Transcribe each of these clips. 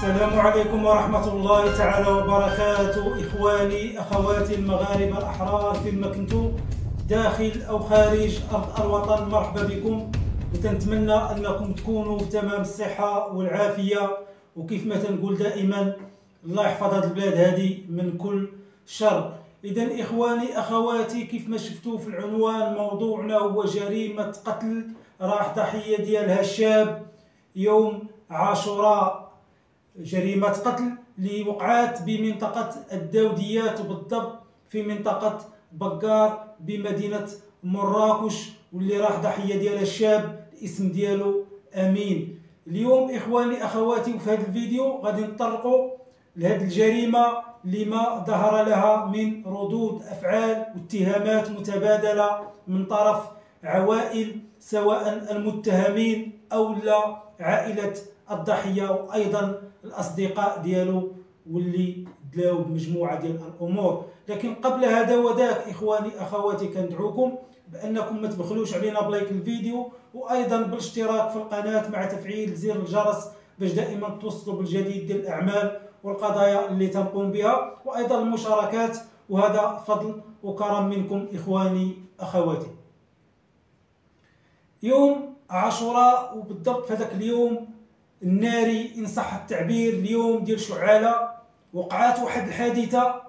السلام عليكم ورحمة الله تعالى وبركاته. إخواني أخواتي المغاربة الأحرار فيما كنتم داخل أو خارج أرض الوطن مرحبا بكم. وتنتمنى أنكم تكونوا في تمام الصحة والعافية. وكيف ما تنقول دائما الله يحفظ هذه البلاد هذه من كل شر. إذا إخواني أخواتي كيف ما شفتوا في العنوان موضوعنا هو جريمة قتل راح ضحية ديالها شاب يوم عاشوراء. جريمة قتل اللي وقعت بمنطقة الداوديات وبالضبط في منطقة بقار بمدينة مراكش واللي راح ضحية ديالها الشاب الاسم ديالو أمين. اليوم إخواني أخواتي وفي هذا الفيديو غادي نطرقوا لهذه الجريمة لما ظهر لها من ردود أفعال واتهامات متبادلة من طرف عوائل سواء المتهمين أو لا عائلة الضحية وأيضا الأصدقاء ديالو واللي دلاو بمجموعة ديال الأمور. لكن قبل هذا وذاك إخواني أخواتي كندعوكم بأنكم ما تبخلوش علينا بلايك الفيديو وأيضا بالاشتراك في القناة مع تفعيل زر الجرس باش دائما توصلوا بالجديد ديال الأعمال والقضايا اللي تنقوم بها وأيضا المشاركات. وهذا فضل وكرم منكم إخواني أخواتي. يوم عاشوراء وبالضبط في هذاك اليوم الناري إن صح التعبير اليوم ديال شعالة وقعات واحد الحادثة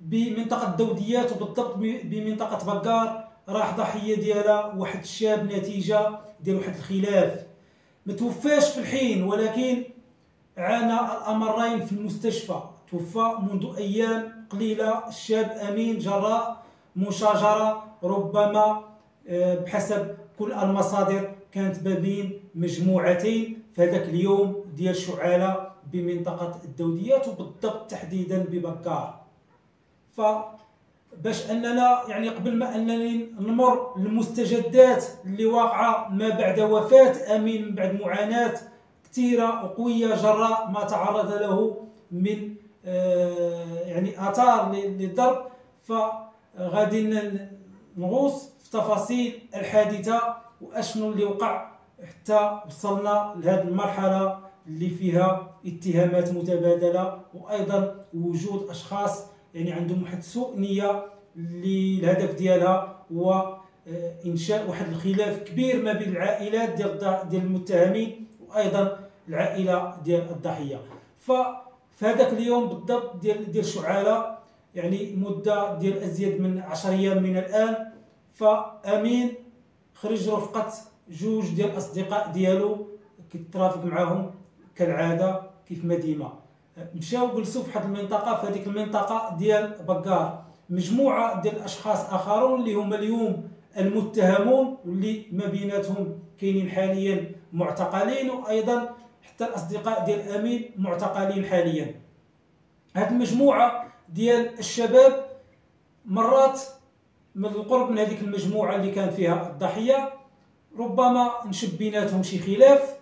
بمنطقة الدوديات وبالضبط بمنطقة بقار راح ضحية ديالها واحد الشاب نتيجة ديال واحد الخلاف. ما توفاش في الحين ولكن عانى الأمرين في المستشفى. توفى منذ أيام قليلة الشاب أمين جراء مشاجرة ربما آه، بحسب كل المصادر كانت ما بين مجموعتين. هذاك اليوم ديال شعالة بمنطقة الدوديات وبالضبط تحديدا ببكار. ف باش أننا يعني قبل ما أنني نمر المستجدات اللي واقعة ما بعد وفاة آمين من بعد معاناة كثيرة وقوية جراء ما تعرض له من آه يعني آثار للضرب. فغادي نغوص في تفاصيل الحادثة وأشنو اللي وقع حتى وصلنا لهذه المرحلة اللي فيها اتهامات متبادلة وأيضا وجود أشخاص يعني عندهم واحد سوء نية اللي الهدف ديالها هو آه، إنشاء واحد الخلاف كبير ما بين العائلات ديال ديال المتهمين وأيضا العائلة ديال الضحية. ففي هذاك اليوم بالضبط ديال ديال شعالة يعني مدة ديال أزيد من 10 أيام من الآن فأمين خرج رفقة جوج ديال الأصدقاء ديالو كيترافق معاهم كالعادة كيف ما ديما مشاو جلسوا في المنطقة في هذيك المنطقة ديال بقار. مجموعة ديال الأشخاص آخرون اللي هما اليوم المتهمون واللي ما بيناتهم كاينين حاليا معتقلين وأيضا حتى الأصدقاء ديال أمين معتقلين حاليا. هذه المجموعة ديال الشباب مرات من القرب من هذيك المجموعة اللي كان فيها الضحية ربما نشب بيناتهم شي خلاف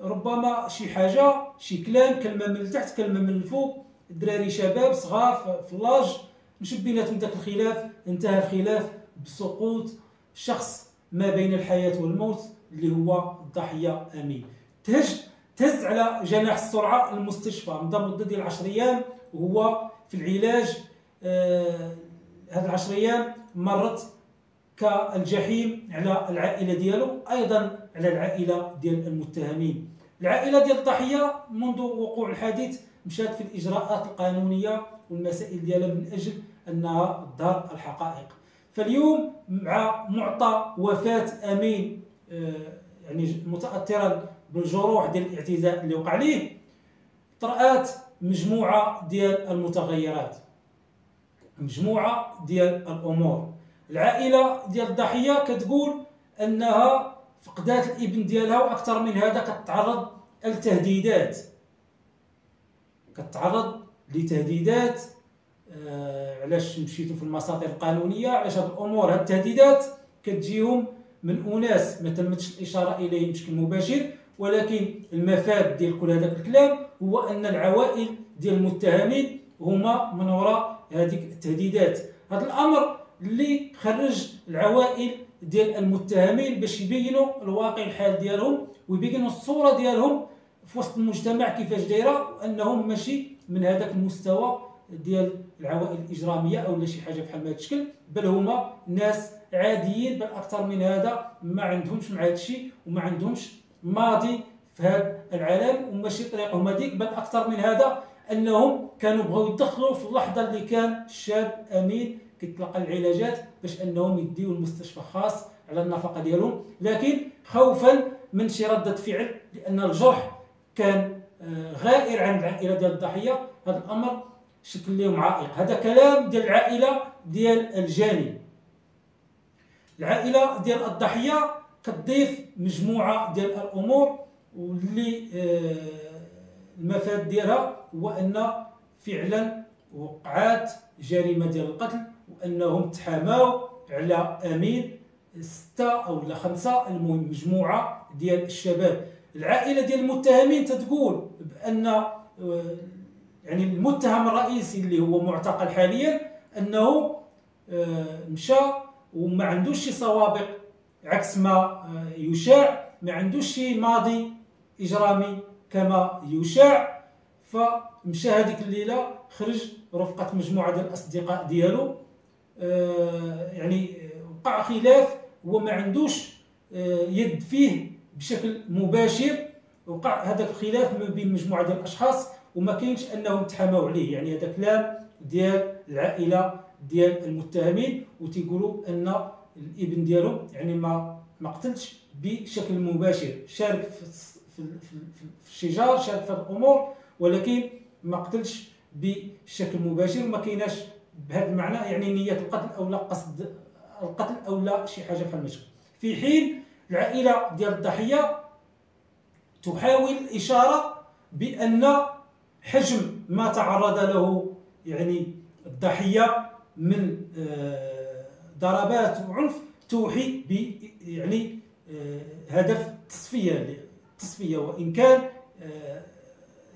ربما شي حاجة شي كلام كلمة من التحت كلمة من الفوق الدراري شباب صغار في اللاج نشب بيناتهم ذاك الخلاف انتهى الخلاف بسقوط شخص ما بين الحياة والموت اللي هو الضحية أمين. تهج تهز على جناح السرعة المستشفى مضى مده ديال 10 أيام وهو في العلاج آه هذه العشر أيام مرت كالجحيم على العائلة ديالو أيضا على العائلة ديال المتهمين. العائلة ديال الضحية منذ وقوع الحادث مشات في الإجراءات القانونية والمسائل ديالها من أجل أنها تظهر الحقائق. فاليوم مع معطى وفاة أمين آه، يعني متاثرا بالجروح ديال الاعتداء اللي وقع ليه طرأت مجموعة ديال المتغيرات مجموعة ديال الأمور. العائلة ديال الضحية كتقول أنها فقدات الإبن ديالها وأكثر من هذا كتعرض لتهديدات. كتعرض لتهديدات آه علاش مشيتوا في المساطر القانونية؟ علاش هاد الأمور هاد التهديدات كتجيهم من أناس ما تمتش الإشارة إليهم بشكل مباشر ولكن المفاد ديال كل هذاك الكلام هو أن العوائل ديال المتهمين هما من وراء هذه التهديدات. هذا الأمر اللي خرج العوائل ديال المتهمين باش يبينوا الواقع الحال ديالهم ويبينوا الصورة ديالهم في وسط المجتمع كيفاش دايرة وأنهم ماشي من هذاك المستوى ديال العوائل الإجرامية أو شي حاجة بحال هذا الشكل بل هما ناس عاديين بل أكثر من هذا ما عندهمش مع هذا الشيء وما عندهمش ماضي في هذا العالم وماشي طريقهم هذيك بل أكثر من هذا أنهم كانوا بغاو يدخلوا في اللحظة اللي كان الشاب أمين كيتلقى العلاجات باش أنهم يديو المستشفى خاص على النفقة ديالهم. لكن خوفا من شي ردة فعل لأن الجرح كان آه، غائر عن العائلة ديال الضحية. هذا الأمر شكل لهم عائق. هذا كلام ديال العائلة ديال الجاني. العائلة ديال الضحية كتضيف مجموعة ديال الأمور واللي آه، المفاد ديالها هو أن فعلا وقعات جريمة ديال القتل وانهم تحاماو على أمين ستة أو لا خمسة المهم مجموعة ديال الشباب. العائلة ديال المتهمين تتقول بأن آه، يعني المتهم الرئيسي اللي هو معتقل حاليا أنه آه، مشى وما عندوش شي سوابق عكس ما آه، يشاع. ما عندوش شي ماضي إجرامي كما يشاع. فمشى هذيك الليلة خرج رفقة مجموعة ديال الأصدقاء ديالو. يعني وقع خلاف هو ما عندوش آه، يد فيه بشكل مباشر. وقع هذا الخلاف ما بين مجموعة ديال الأشخاص وما كاينش أنهم تحاموا عليه. يعني هذا كلام ديال العائلة ديال المتهمين. وتيقولوا أن الإبن ديالهم يعني ما ما قتلش بشكل مباشر. شارك في, في, في الشجار شارك في الأمور ولكن ما قتلش بشكل مباشر. وما كايناش بهذا المعنى يعني نية القتل أو لا قصد القتل أو لا شي حاجة بحال المشكل في حين العائلة ديال الضحية تحاول الإشارة بأن حجم ما تعرض له يعني الضحية من آه، ضربات وعنف توحي ب يعني آه، هدف التصفيه التصفيه وإن كان آه،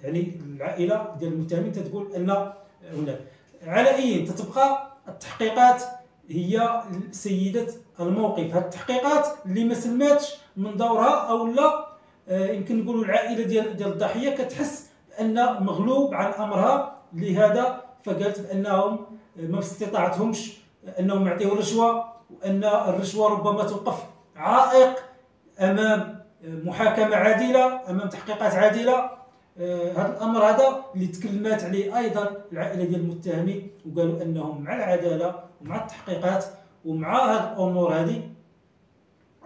يعني العائلة ديال المتهمين تتقول أن هناك. على أي تتبقى التحقيقات هي سيدة الموقف. هاد التحقيقات اللي ما سلماتش من دورها أو لا آه، يمكن نقولوا العائلة ديال ديال الضحية كتحس بأن مغلوب عن أمرها. لهذا فقالت بأنهم ما استطاعتهمش أنهم يعطيوا الرشوة وأن الرشوة ربما توقف عائق أمام محاكمة عادلة أمام تحقيقات عادلة. آه، هذا الأمر هذا اللي تكلمات عليه أيضا العائلة ديال المتهمين وقالوا أنهم مع العدالة ومع التحقيقات ومع هذه الأمور هذه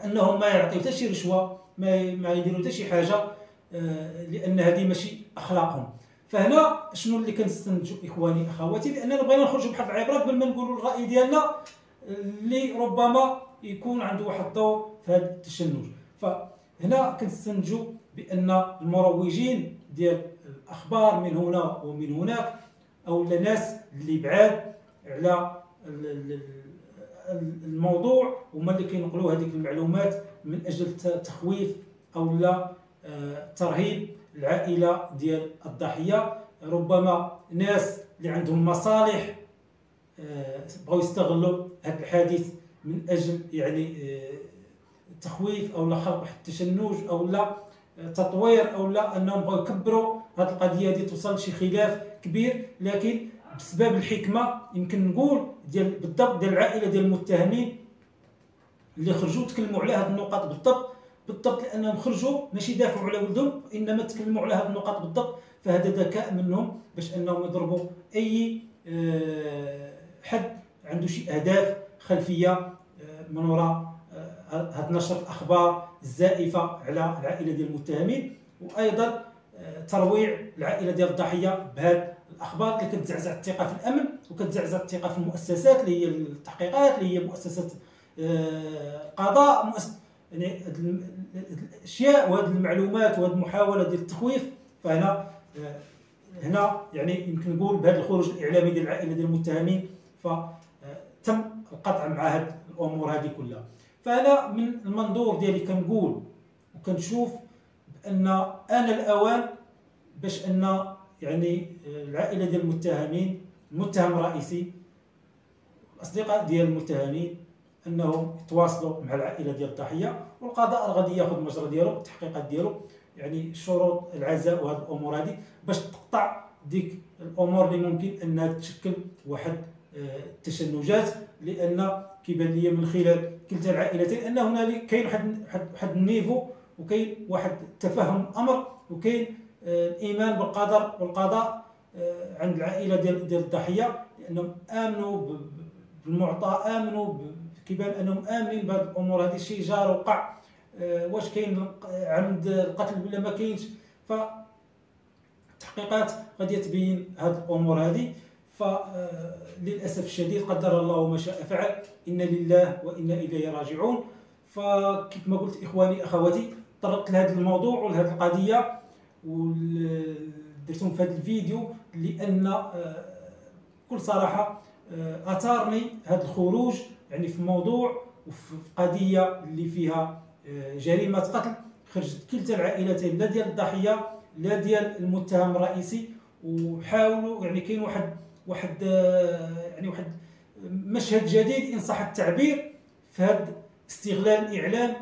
أنهم ما يعطيو حتى شي رشوة ما ما يديروا حتى شي حاجة آه، لأن هذه ماشي أخلاقهم. فهنا شنو اللي كنستنتجوا إخواني أخواتي؟ لأننا بغينا نخرجوا بحال العبرة قبل ما نقولوا الرأي ديالنا اللي ربما يكون عنده واحد الدور في هذا التشنج. فهنا كنستنتجوا بأن المروجين ديال الأخبار من هنا ومن هناك أو الناس اللي بعاد على الموضوع هما اللي كينقلوا هذيك المعلومات من أجل تخويف أو لا آه، ترهيب العائلة ديال الضحية. ربما ناس اللي عندهم مصالح آه، بغاو يستغلوا هذا الحادث من أجل يعني آه، تخويف أو لا خلق التشنج أو لا. تطوير أو لا أنهم بغاو يكبروا. هذه القضية هذه توصل لشي خلاف كبير لكن بسبب الحكمة يمكن نقول ديال بالضبط ديال العائلة ديال المتهمين اللي خرجوا تكلموا على هذه النقاط بالضبط. بالضبط لأنهم خرجوا ماشي دافعوا على ولدهم انما تكلموا على هذه النقاط بالضبط. فهذا ذكاء منهم باش أنهم يضربوا أي آه، حد عنده شي أهداف خلفية آه، من وراء آه، هذا نشر الأخبار. الزائفة على العائلة ديال المتهمين وأيضا ترويع العائلة ديال الضحية بهذه الأخبار اللي كتزعزع الثقة في الأمن وكتزعزع الثقة في المؤسسات اللي هي التحقيقات اللي هي مؤسسة القضاء آه، مؤسس يعني الأشياء وهذه المعلومات وهذه المحاولة ديال التخويف فهنا آه، هنا يعني يمكن نقول بهذا الخروج الإعلامي ديال العائلة ديال المتهمين فتم آه، القطع مع هذه الأمور هذه كلها. فأنا من المنظور ديالي كنقول وكنشوف بأن أنا الأوان باش أن يعني العائلة ديال المتهمين المتهم الرئيسي الأصدقاء ديال المتهمين أنهم يتواصلوا مع العائلة ديال الضحية والقضاء غادي ياخذ المجرى ديالو التحقيقات ديالو يعني شروط العزاء وهذه الأمور هذه باش تقطع ديك الأمور اللي ممكن أنها تشكل واحد آه، التشنجات لأن كيبان لي من خلال كلتا العائلتين أن هنالك كاين واحد واحد النيفو وكاين واحد تفهم الأمر وكاين آه، الإيمان بالقدر والقضاء آه، عند العائلة ديال ديال الضحية لأنهم آمنوا بالمعطى آمنوا كيبان أنهم آمنين بهذه الأمور هذه شي جار وقع آه، واش كاين عمد القتل ولا ما كاينش. ف التحقيقات غادي تبين هذه الأمور هذه. فللأسف الشديد قدر الله ما شاء فعل. إن لله وأنا إليه راجعون. فكيف ما قلت إخواني أخواتي طرقت لهذا الموضوع ولهذه القضية ودرتهم في هذا الفيديو لأن آه، بكل صراحة آه، أثارني هذا الخروج يعني في موضوع وفي قضية اللي فيها آه، جريمة قتل. خرجت كلتا العائلتين لا ديال الضحية لا ديال المتهم الرئيسي وحاولوا يعني كاين واحد واحد يعني واحد مشهد جديد إن صح التعبير في هذا استغلال الإعلام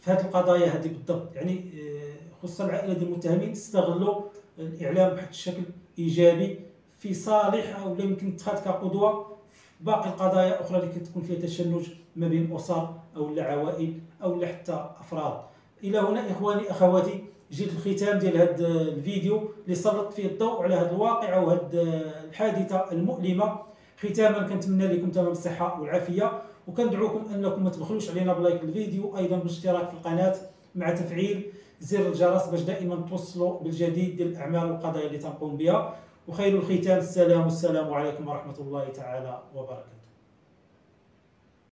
في هذه القضايا هذه بالضبط. يعني خصوصا العائلة ديال المتهمين استغلوا الإعلام بواحد الشكل إيجابي في صالح أو يمكن اتخاذ كقدوة باقي القضايا الاخرى اللي كتكون فيها تشنج ما بين أسر أو عوائل أو حتى أفراد. إلى هنا إخواني أخواتي جيت الختام ديال هذا الفيديو اللي سلط فيه الضوء على هذه الواقعه وهذه الحادثة المؤلمة. ختاما كنتمنى لكم تمام الصحة والعافيه وكندعوكم أنكم ما تبخلوش علينا ب like الفيديو أيضا بالاشتراك في القناة مع تفعيل زر الجرس باش دائما توصلوا بالجديد ديال الأعمال والقضايا اللي تنقوم بها. وخير الختام السلام والسلام عليكم ورحمة الله تعالى وبركاته.